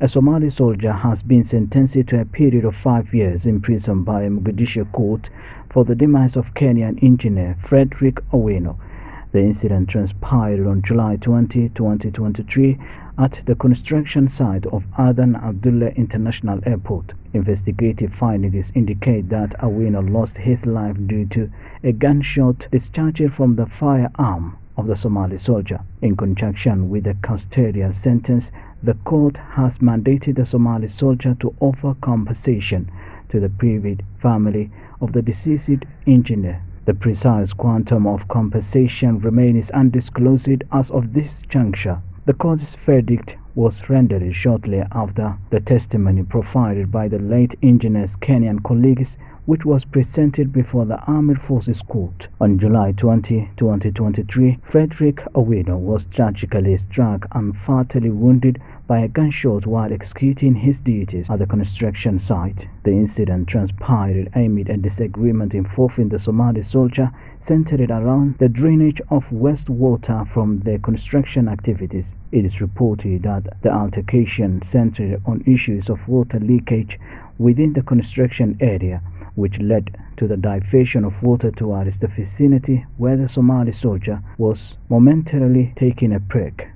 A Somali soldier has been sentenced to a period of five years in prison by a Mogadishu court for the demise of Kenyan engineer Frederick Owino. The incident transpired on July 20, 2023 at the construction site of Adan Abdullah International Airport. Investigative findings indicate that Owino lost his life due to a gunshot discharged from the firearm of the Somali soldier. In conjunction with the custodial sentence, the court has mandated the Somali soldier to offer compensation to the bereaved family of the deceased engineer. The precise quantum of compensation remains undisclosed as of this juncture. The court's verdict was rendered shortly after the testimony provided by the late engineer's Kenyan colleagues which was presented before the Armed Forces Court. On July 20, 2023, Frederick Owino was tragically struck and fatally wounded by a gunshot while executing his duties at the construction site. The incident transpired amid a disagreement involving the Somali soldier centered around the drainage of waste water from the construction activities. It is reported that the altercation centered on issues of water leakage within the construction area which led to the diversion of water towards the vicinity where the Somali soldier was momentarily taking a break.